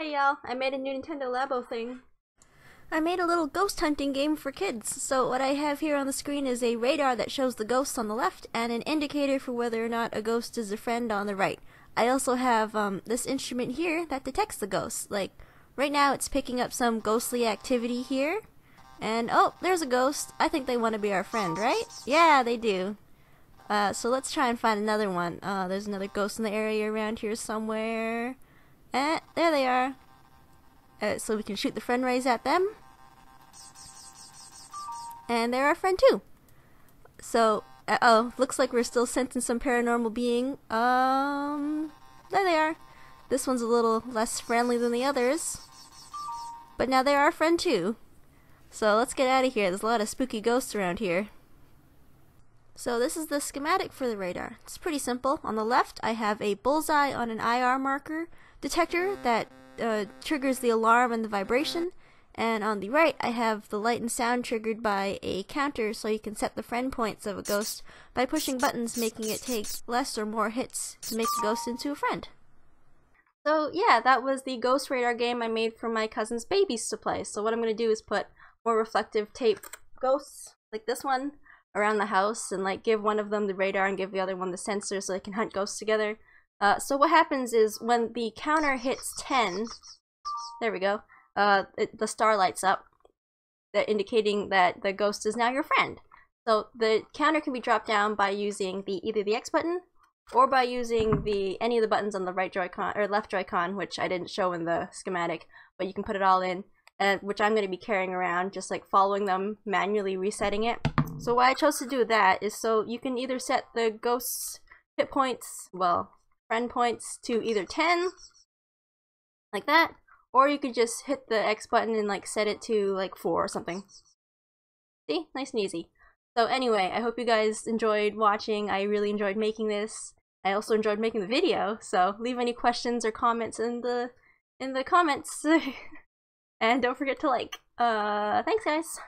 Hey y'all, I made a new Nintendo Labo thing. I made a little ghost hunting game for kids. So what I have here on the screen is a radar that shows the ghosts on the left and an indicator for whether or not a ghost is a friend on the right. I also have um, this instrument here that detects the ghosts. Like right now it's picking up some ghostly activity here. And oh, there's a ghost. I think they want to be our friend, right? Yeah, they do. Uh, so let's try and find another one. Uh, there's another ghost in the area around here somewhere. Eh, there they are. Uh, so we can shoot the friend rays at them. And they're our friend too. So, uh oh, looks like we're still sensing some paranormal being. Um, there they are. This one's a little less friendly than the others. But now they're our friend too. So let's get out of here. There's a lot of spooky ghosts around here. So this is the schematic for the radar. It's pretty simple. On the left, I have a bullseye on an IR marker detector that uh, triggers the alarm and the vibration. And on the right, I have the light and sound triggered by a counter so you can set the friend points of a ghost by pushing buttons making it take less or more hits to make the ghost into a friend. So yeah, that was the Ghost Radar game I made for my cousin's babies to play. So what I'm going to do is put more reflective tape ghosts, like this one, around the house and like give one of them the radar and give the other one the sensor so they can hunt ghosts together. Uh, so what happens is when the counter hits 10, there we go, uh, it, the star lights up, indicating that the ghost is now your friend. So the counter can be dropped down by using the either the X button or by using the any of the buttons on the right Joy-Con or left Joy-Con, which I didn't show in the schematic, but you can put it all in, uh, which I'm going to be carrying around, just like following them, manually resetting it. So why I chose to do that is so you can either set the ghost's hit points, well, friend points to either 10, like that, or you could just hit the X button and like set it to like 4 or something. See? Nice and easy. So anyway, I hope you guys enjoyed watching. I really enjoyed making this. I also enjoyed making the video, so leave any questions or comments in the in the comments. and don't forget to like. Uh thanks guys.